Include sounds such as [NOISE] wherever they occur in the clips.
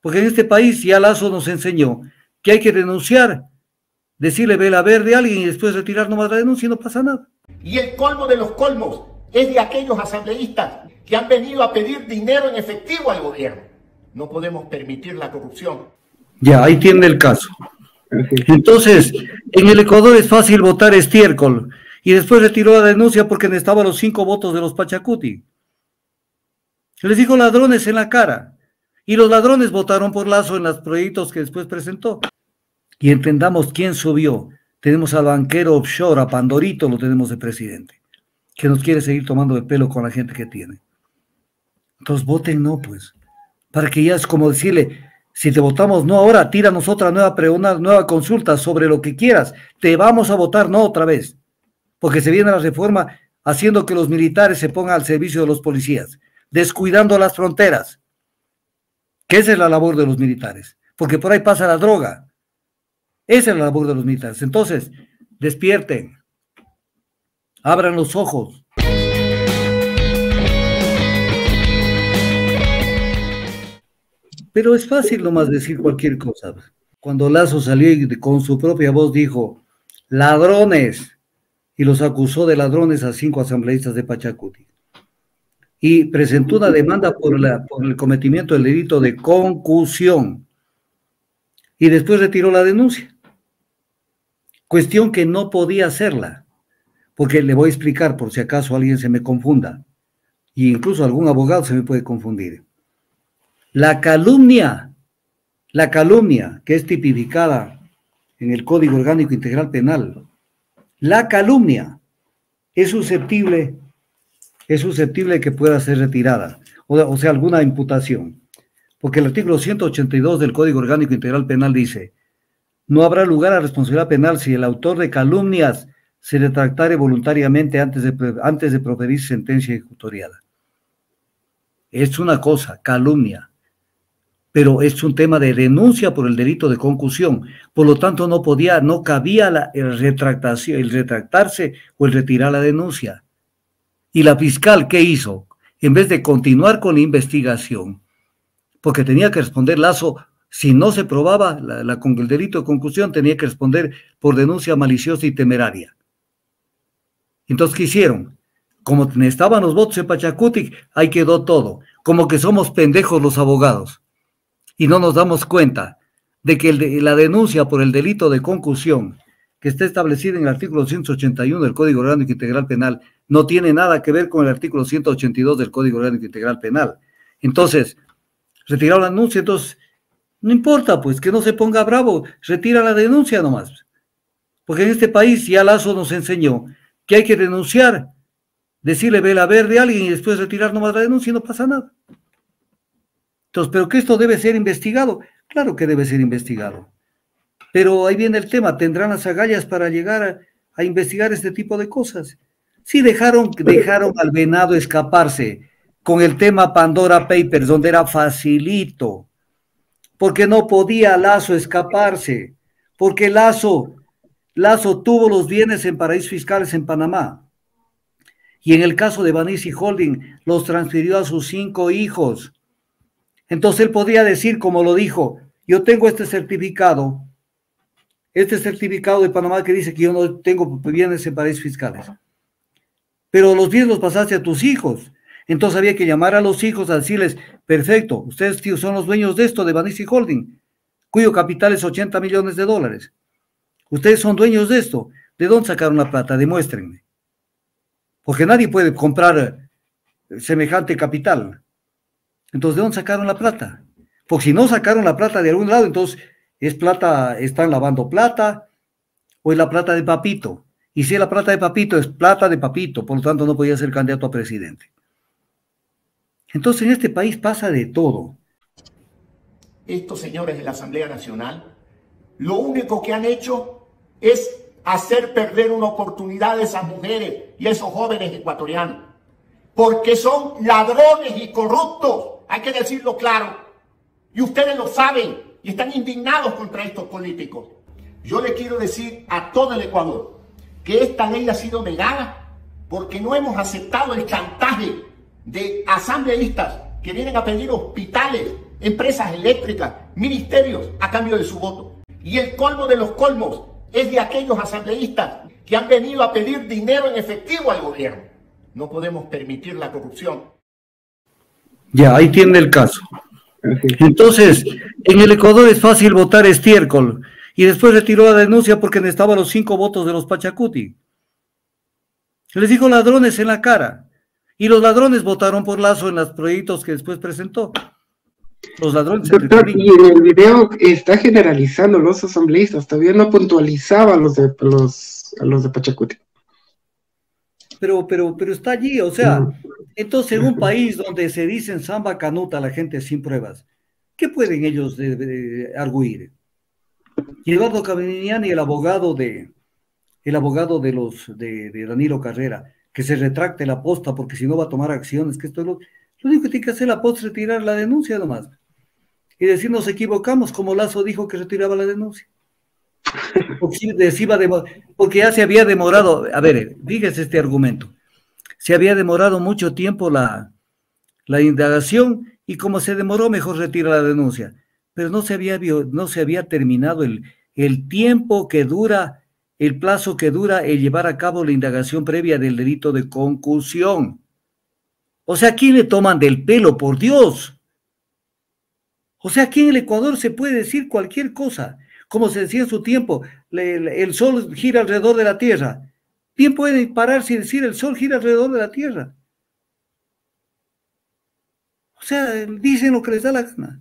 Porque en este país ya Lazo nos enseñó que hay que denunciar, decirle vela verde a alguien y después retirar nomás la denuncia y no pasa nada. Y el colmo de los colmos es de aquellos asambleístas que han venido a pedir dinero en efectivo al gobierno. No podemos permitir la corrupción. Ya, ahí tiene el caso. Entonces, en el Ecuador es fácil votar estiércol y después retiró la denuncia porque necesitaba los cinco votos de los Pachacuti. Les dijo ladrones en la cara. Y los ladrones votaron por Lazo en los proyectos que después presentó. Y entendamos quién subió. Tenemos al banquero offshore, a Pandorito, lo tenemos de presidente, que nos quiere seguir tomando el pelo con la gente que tiene. Entonces voten no, pues. Para que ya es como decirle, si te votamos no ahora, tíranos otra nueva, una nueva consulta sobre lo que quieras. Te vamos a votar no otra vez. Porque se viene la reforma haciendo que los militares se pongan al servicio de los policías, descuidando las fronteras. Que esa es la labor de los militares. Porque por ahí pasa la droga. Esa es la labor de los militares. Entonces, despierten. Abran los ojos. Pero es fácil nomás decir cualquier cosa. Cuando Lazo salió y con su propia voz dijo, ladrones, y los acusó de ladrones a cinco asambleístas de Pachacuti. Y presentó una demanda por, por el cometimiento del delito de concusión. Y después retiró la denuncia. Cuestión que no podía hacerla, porque le voy a explicar por si acaso alguien se me confunda, y incluso algún abogado se me puede confundir. La calumnia, la calumnia que es tipificada en el Código Orgánico Integral Penal, la calumnia es susceptible, es susceptible de que pueda ser retirada, o, sea, alguna imputación. Porque el artículo 182 del Código Orgánico Integral Penal dice, no habrá lugar a responsabilidad penal si el autor de calumnias se retractare voluntariamente antes de, antes de proferir sentencia ejecutoriada. Es una cosa, calumnia pero es un tema de denuncia por el delito de concusión. Por lo tanto, no podía, no cabía la el retractación, el retractarse o el retirar la denuncia. Y la fiscal, ¿qué hizo? En vez de continuar con la investigación, porque tenía que responder Lazo, si no se probaba la, con el delito de concusión, tenía que responder por denuncia maliciosa y temeraria. Entonces, ¿qué hicieron? Como estaban los votos en Pachacuti, ahí quedó todo. Como que somos pendejos los abogados y no nos damos cuenta de que la denuncia por el delito de concusión que está establecida en el artículo 181 del Código Orgánico Integral Penal no tiene nada que ver con el artículo 182 del Código Orgánico Integral Penal. Entonces, retirar la denuncia, entonces, no importa, pues que no se ponga bravo, retira la denuncia nomás. Porque en este país ya Lazo nos enseñó que hay que denunciar, decirle vela verde a alguien y después retirar nomás la denuncia y no pasa nada. Entonces, ¿pero que esto debe ser investigado? Claro que debe ser investigado. Pero ahí viene el tema, ¿tendrán las agallas para llegar a, investigar este tipo de cosas? Sí dejaron, dejaron al venado escaparse con el tema Pandora Papers, donde era facilito, porque no podía Lazo escaparse, porque Lazo, Lazo tuvo los bienes en paraísos fiscales en Panamá. Y en el caso de Banisi Holding, los transfirió a sus cinco hijos. Entonces él podría decir, como lo dijo, yo tengo este certificado, este certificado de Panamá que dice que yo no tengo bienes en paraísos fiscales. Pero los bienes los pasaste a tus hijos. Entonces había que llamar a los hijos a decirles, perfecto, ustedes tío, son los dueños de esto, de Banisi Holding, cuyo capital es 80 millones de dólares. Ustedes son dueños de esto. ¿De dónde sacaron la plata? Demuéstrenme. Porque nadie puede comprar semejante capital. Entonces, ¿de dónde sacaron la plata? Porque si no sacaron la plata de algún lado, entonces es plata, están lavando plata o es la plata de Papito. Y si la plata de Papito, es plata de Papito, por lo tanto no podía ser candidato a presidente. Entonces en este país pasa de todo. Estos señores de la Asamblea Nacional, lo único que han hecho es hacer perder una oportunidad a esas mujeres y a esos jóvenes ecuatorianos. Porque son ladrones y corruptos hay que decirlo claro. Y ustedes lo saben y están indignados contra estos políticos. Yo le quiero decir a todo el Ecuador que esta ley ha sido negada porque no hemos aceptado el chantaje de asambleístas que vienen a pedir hospitales empresas eléctricas, ministerios a cambio de su voto. Y el colmo de los colmos es de aquellos asambleístas que han venido a pedir dinero en efectivo al gobierno. No podemos permitir la corrupción. Ya, ahí tiene el caso. Entonces, en el Ecuador es fácil votar estiércol y después retiró la denuncia porque necesitaba los cinco votos de los Pachacuti. Les dijo ladrones en la cara. Y los ladrones votaron por Lazo en los proyectos que después presentó. Los ladrones. y en el video está generalizando los asambleístas, todavía no puntualizaba a los de, los, a los de Pachacuti. Pero, pero, pero está allí, o sea, entonces en un país donde se dicen samba canuta a la gente sin pruebas, ¿qué pueden ellos de, arguir? Eduardo Cabiniani, el abogado de el abogado de los de, de Danilo Carrera, que se retracte la posta porque si no va a tomar acciones, que esto es lo, lo único que tiene que hacer la posta es retirar la denuncia nomás. Y decir nos equivocamos, como Lazo dijo que retiraba la denuncia. [LAUGHS] Porque, porque ya se había demorado, a ver, fíjese este argumento, se había demorado mucho tiempo la, la indagación y como se demoró, mejor retira la denuncia. Pero no se había, no se había terminado el, el tiempo que dura el plazo que dura el llevar a cabo la indagación previa del delito de concusión. O sea, ¿quién le toman del pelo, por Dios? O sea, aquí en el Ecuador se puede decir cualquier cosa, como se decía en su tiempo, el sol gira alrededor de la Tierra. Bien puede pararse y decir el sol gira alrededor de la Tierra. O sea, dicen lo que les da la gana.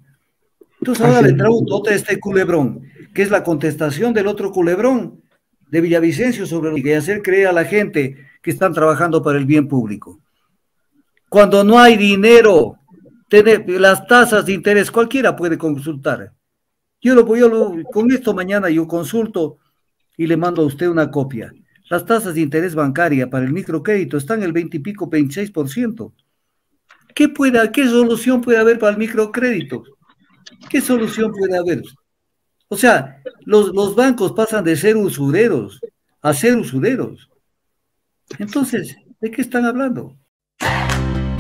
Entonces ahora vendrá un dote este culebrón, que es la contestación del otro culebrón, de Villavicencio sobre lo que hacer creer a la gente que están trabajando para el bien público. Cuando no hay dinero, tener las tasas de interés, cualquiera puede consultar. Yo lo voy con esto mañana yo consulto y le mando a usted una copia. Las tasas de interés bancaria para el microcrédito están el 20 y pico, 26%. ¿Qué, puede, ¿Qué solución puede haber para el microcrédito? ¿Qué solución puede haber? O sea, los, los bancos pasan de ser usureros a ser usureros. Entonces, ¿de qué están hablando?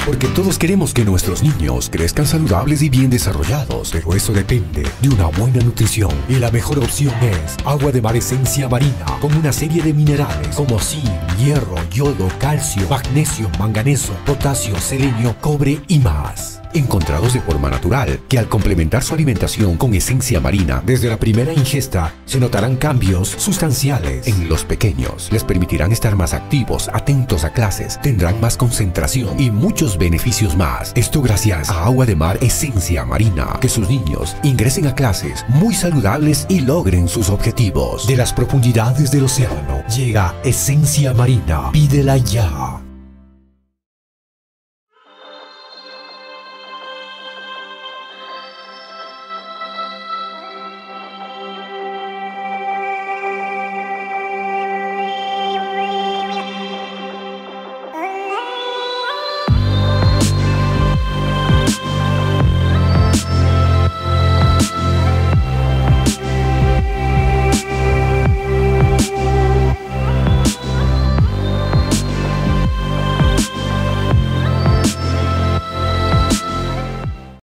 Porque todos queremos que nuestros niños crezcan saludables y bien desarrollados, pero eso depende de una buena nutrición. Y la mejor opción es agua de mar esencia marina, con una serie de minerales como zinc, hierro, yodo, calcio, magnesio, manganeso, potasio, selenio, cobre y más encontrados de forma natural, que al complementar su alimentación con esencia marina desde la primera ingesta, se notarán cambios sustanciales en los pequeños. Les permitirán estar más activos, atentos a clases, tendrán más concentración y muchos beneficios más. Esto gracias a agua de mar esencia marina, que sus niños ingresen a clases muy saludables y logren sus objetivos. De las profundidades del océano llega esencia marina. Pídela ya.